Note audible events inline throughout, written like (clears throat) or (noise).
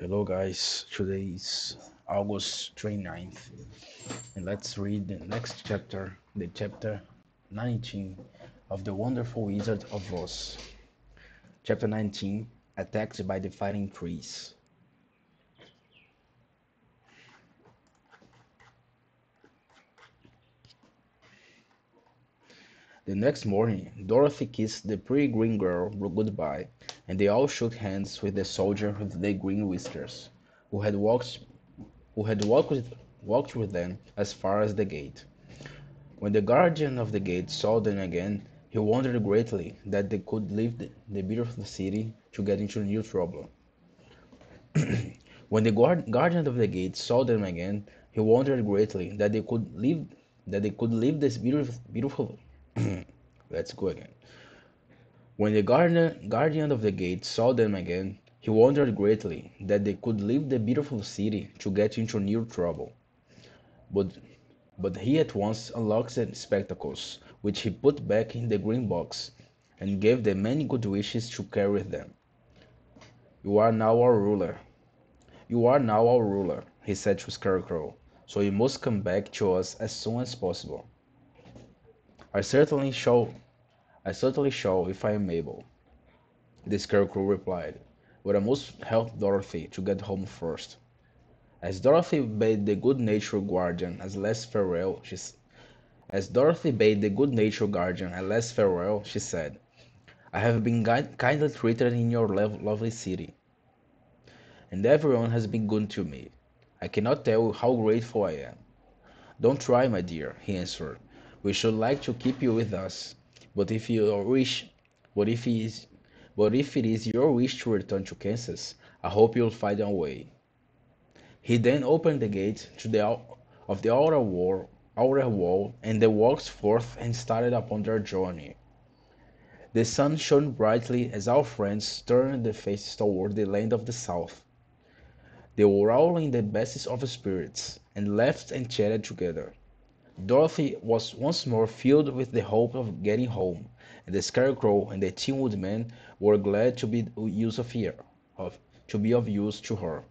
Hello guys, today is August 29th and let's read the next chapter, the chapter 19 of The Wonderful Wizard of Oz. Chapter 19 Attacked by the Fighting Trees. The next morning, Dorothy kissed the pretty green girl goodbye, and they all shook hands with the soldier with the green whiskers, who had walked who had walked with, walked with them as far as the gate. When the guardian of the gate saw them again, he wondered greatly that they could leave the, the beautiful city to get into new trouble. (clears throat) when the guard, guardian of the gate saw them again, he wondered greatly that they could leave that they could leave this beautiful beautiful (clears throat) Let's go again. When the guardian, guardian of the gate saw them again, he wondered greatly that they could leave the beautiful city to get into new trouble. But, but he at once unlocked the spectacles, which he put back in the green box, and gave them many good wishes to carry them. You are now our ruler. You are now our ruler, he said to Scarecrow, so you must come back to us as soon as possible. I certainly shall I certainly shall if I am able, the Scarecrow replied, but I must help Dorothy to get home first. As Dorothy bade the good-natured guardian a last farewell, she as Dorothy bade the good-natured guardian a last farewell, she said, I have been kindly treated in your lovely city, and everyone has been good to me. I cannot tell you how grateful I am. Don't try, my dear, he answered. We should like to keep you with us, but if you wish, but if it is, but if it is your wish to return to Kansas, I hope you'll find a way. He then opened the gate to the of the outer wall, outer wall, and they walked forth and started upon their journey. The sun shone brightly as our friends turned their faces toward the land of the south. They were all in the best of spirits, and laughed and chatted together. Dorothy was once more filled with the hope of getting home, and the Scarecrow and the Tin Woodman were glad to be use of, here, of to be of use to her.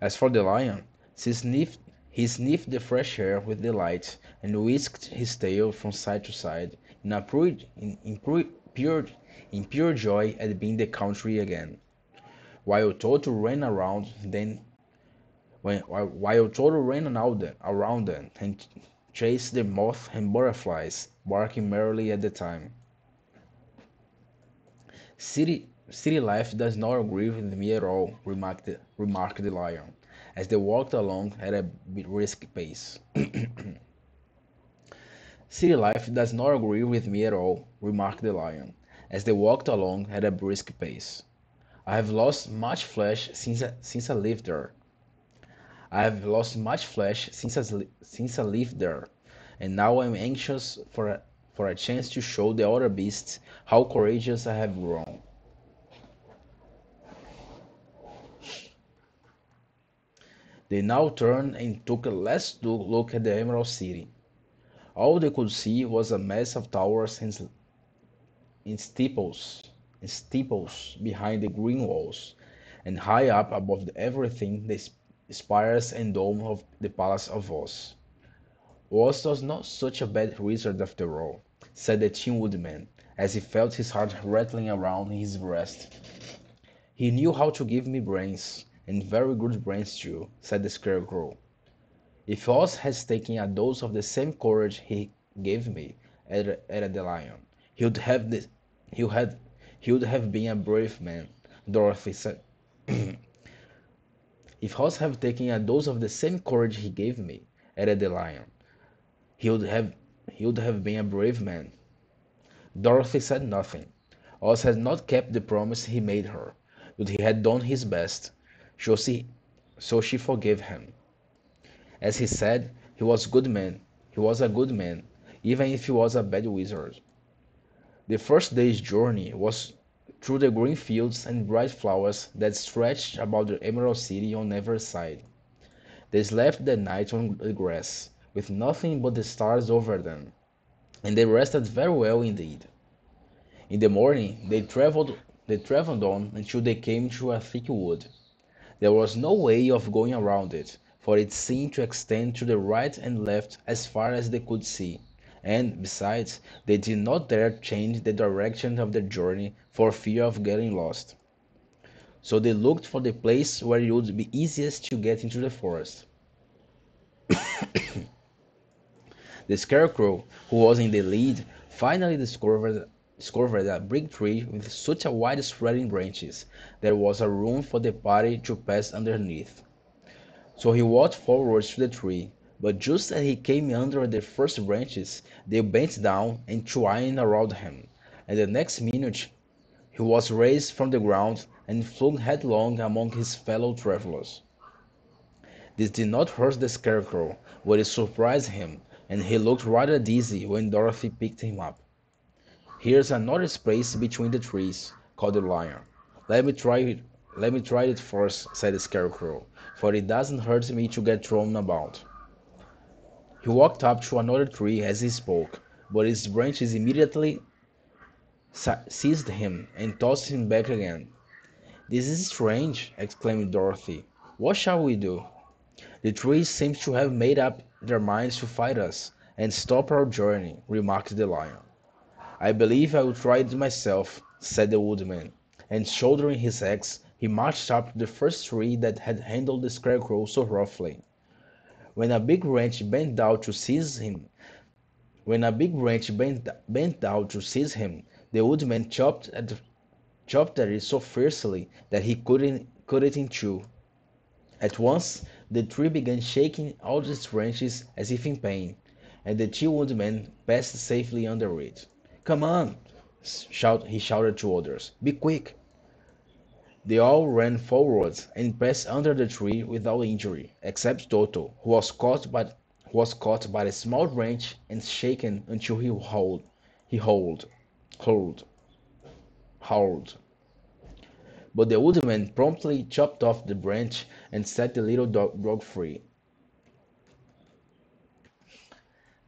As for the lion, he sniffed, he sniffed the fresh air with delight, and whisked his tail from side to side in pure, in, in pure, in pure joy at being the country again, while Toto ran around then when, while Toto ran around them and chased the moths and butterflies, barking merrily at the time. City, city life does not agree with me at all, remarked the, remarked the lion, as they walked along at a brisk pace. (clears throat) City life does not agree with me at all, remarked the lion, as they walked along at a brisk pace. I have lost much flesh since since I lived there, I have lost much flesh since I, since I lived there, and now I am anxious for a, for a chance to show the other beasts how courageous I have grown. They now turned and took a last look at the Emerald City. All they could see was a mass of towers and, and steeples, and steeples behind the green walls, and high up above everything the spires and dome of the Palace of Oz. Oz was not such a bad wizard after all, said the Tin Woodman, as he felt his heart rattling around his breast. He knew how to give me brains, and very good brains too, said the Scarecrow. If Oz has taken a dose of the same courage he gave me, added the Lion, he would have the, he would have, he would have been a brave man, Dorothy said. (clears throat) If Oz had taken a dose of the same courage he gave me, added the lion, he would have he would have been a brave man. Dorothy said nothing. Oz had not kept the promise he made her, but he had done his best, so she, so she forgave him. As he said, he was good man. He was a good man, even if he was a bad wizard. The first day's journey was through the green fields and bright flowers that stretched about the Emerald City on every side. They slept that night on the grass, with nothing but the stars over them, and they rested very well indeed. In the morning they traveled they traveled on until they came to a thick wood. There was no way of going around it, for it seemed to extend to the right and left as far as they could see, and, besides, they did not dare change the direction of their journey for fear of getting lost. So they looked for the place where it would be easiest to get into the forest. (coughs) the Scarecrow, who was in the lead, finally discovered discovered a big tree with such a wide spreading branches there was a room for the party to pass underneath. So he walked forward to the tree, but just as he came under the first branches they bent down and twined around him, and the next minute he was raised from the ground and flung headlong among his fellow travelers. This did not hurt the Scarecrow, but it surprised him, and he looked rather dizzy when Dorothy picked him up. Here's another space between the trees, called the lion. Let me try it. Let me try it first, said the Scarecrow, for it doesn't hurt me to get thrown about. He walked up to another tree as he spoke, but its branches immediately seized him and tossed him back again. This is strange, exclaimed Dorothy. What shall we do? The trees seem to have made up their minds to fight us and stop our journey, remarked the lion. I believe I will try it myself, said the woodman, and shouldering his axe, he marched up to the first tree that had handled the scarecrow so roughly. When a big branch bent down to seize him, when a big branch bent, bent down to seize him, the woodman chopped at, chopped at it so fiercely that he couldn't cut it in two. At once the tree began shaking all its branches as if in pain, and the two woodmen passed safely under it. Come on! Shout, he shouted to others. Be quick! They all ran forward and passed under the tree without injury, except Toto, who was caught by, who was caught by a small branch and shaken until he howled. He howled, howled. But the woodman promptly chopped off the branch and set the little dog free.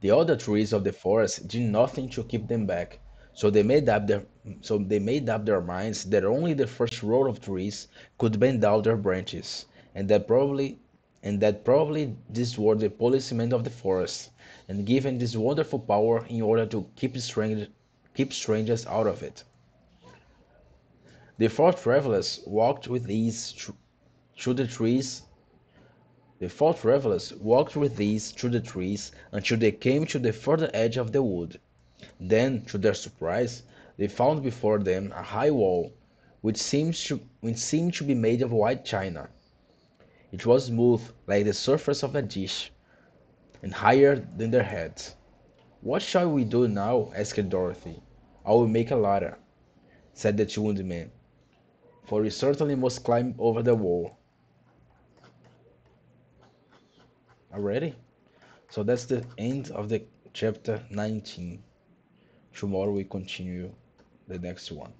The other trees of the forest did nothing to keep them back, so they made up their so they made up their minds that only the first row of trees could bend out their branches, and that probably and that probably these were the policemen of the forest, and given this wonderful power in order to keep strange, keep strangers out of it. The four travelers walked with ease through the trees the four travelers walked with these through the trees until they came to the further edge of the wood. Then, to their surprise, they found before them a high wall, which seemed to, which seemed to be made of white china. It was smooth, like the surface of a dish, and higher than their heads. What shall we do now? asked Dorothy. I will make a ladder, said the two wounded men, for we certainly must climb over the wall. already so that's the end of the chapter 19 tomorrow we continue the next one